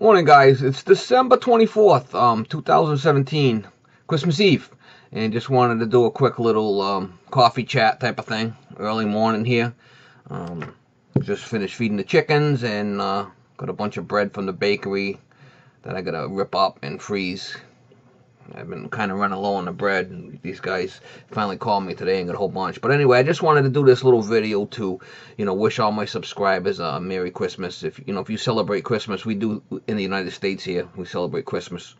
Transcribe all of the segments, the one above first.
Morning, guys. It's December 24th, um, 2017, Christmas Eve. And just wanted to do a quick little um, coffee chat type of thing. Early morning here. Um, just finished feeding the chickens and uh, got a bunch of bread from the bakery that I got to rip up and freeze I've been kind of running low on the bread. And these guys finally called me today and got a whole bunch. But anyway, I just wanted to do this little video to, you know, wish all my subscribers a Merry Christmas. If you know, if you celebrate Christmas, we do in the United States here. We celebrate Christmas.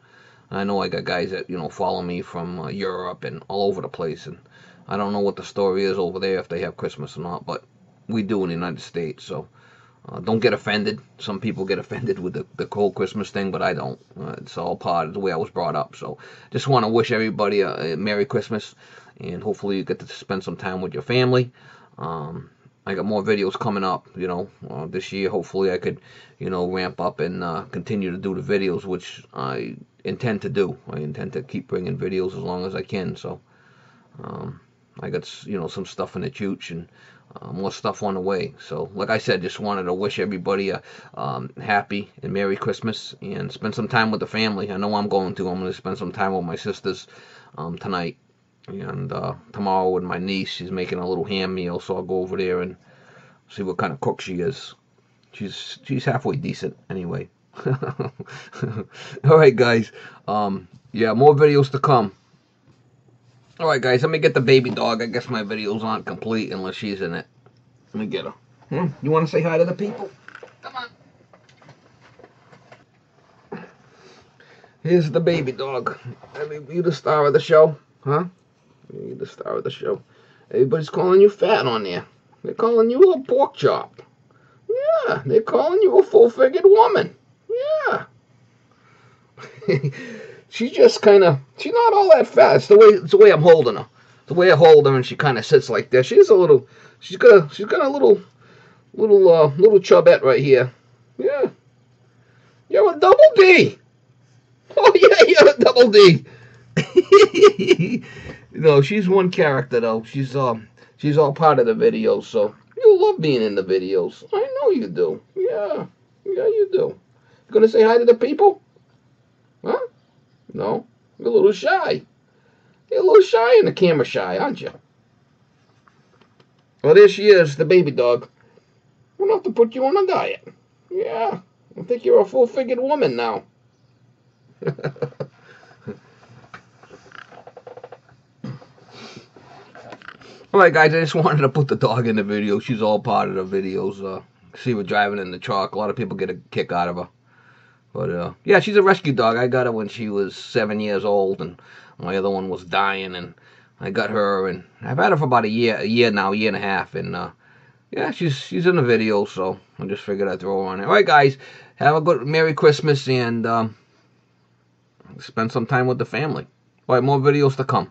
I know I got guys that you know follow me from uh, Europe and all over the place, and I don't know what the story is over there if they have Christmas or not, but we do in the United States. So uh, don't get offended. Some people get offended with the, the cold Christmas thing, but I don't. Uh, it's all part of the way I was brought up. So just want to wish everybody a, a, Merry Christmas, and hopefully you get to spend some time with your family. Um, I got more videos coming up, you know, uh, this year. Hopefully I could, you know, ramp up and uh, continue to do the videos, which I intend to do. I intend to keep bringing videos as long as I can. So um, I got, you know, some stuff in the chooch and uh, more stuff on the way. So, like I said, just wanted to wish everybody a um, happy and Merry Christmas and spend some time with the family. I know I'm going to. I'm going to spend some time with my sisters um, tonight and uh, tomorrow with my niece. She's making a little ham meal, so I'll go over there and see what kind of cook she is. She's she's halfway decent anyway. All right, guys. Um, yeah, more videos to come. Alright guys, let me get the baby dog. I guess my videos aren't complete unless she's in it. Let me get her. Hmm? You want to say hi to the people? Come on. Here's the baby dog. I mean, you the star of the show, huh? You the star of the show. Everybody's calling you fat on there. They're calling you a pork chop. Yeah, they're calling you a full-figured woman. Yeah. she's just kind of, she's not all that fat. It's the way, it's the way I'm holding her. The way I hold her and she kind of sits like this. She's a little, she's got a, she's got a little, little, uh, little chubette right here. Yeah. You're a double D. Oh yeah, you're a double D. no, she's one character though. She's um, she's all part of the videos. So you love being in the videos. I know you do. Yeah, yeah, you do. You gonna say hi to the people? Huh? No? You're a little shy. You're a little shy in the camera shy, aren't you? Well, there she is, the baby dog. We'll have to put you on a diet. Yeah, I think you're a full-figured woman now. Alright guys, I just wanted to put the dog in the video. She's all part of the videos. Uh, see her driving in the truck. A lot of people get a kick out of her. But uh, yeah, she's a rescue dog. I got her when she was seven years old, and my other one was dying, and I got her, and I've had her for about a year, a year now, a year and a half, and uh, yeah, she's she's in the video, so I just figured I'd throw her on. All right, guys, have a good Merry Christmas, and um, spend some time with the family. All right, more videos to come.